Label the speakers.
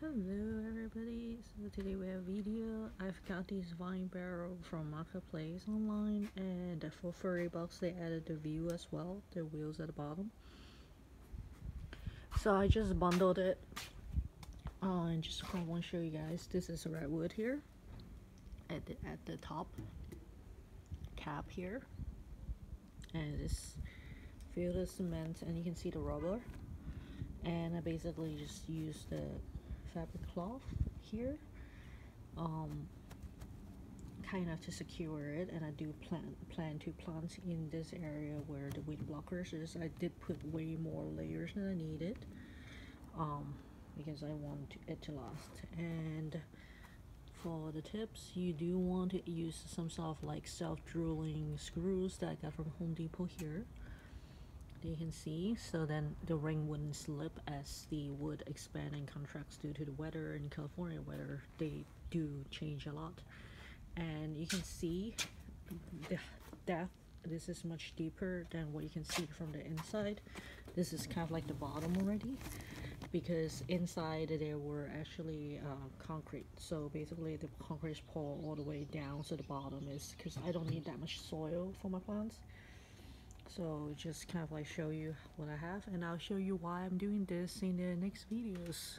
Speaker 1: Hello everybody, so today we have a video. I've got this vine barrel from Marketplace online and for 30 bucks they added the view as well, the wheels at the bottom. So I just bundled it uh, and just want to show you guys, this is redwood here at the, at the top cap here and this filled with cement and you can see the rubber and I basically just use the fabric cloth here um, kind of to secure it and I do plan plan to plant in this area where the wind blockers is. I did put way more layers than I needed um, because I want it to last. And for the tips you do want to use some sort of like self-drilling screws that I got from Home Depot here you can see so then the ring wouldn't slip as the wood expand and contracts due to the weather. In California weather they do change a lot. And you can see the depth this is much deeper than what you can see from the inside. This is kind of like the bottom already because inside there were actually uh, concrete. So basically the concrete is poured all the way down so the bottom is because I don't need that much soil for my plants so just kind of like show you what I have and I'll show you why I'm doing this in the next videos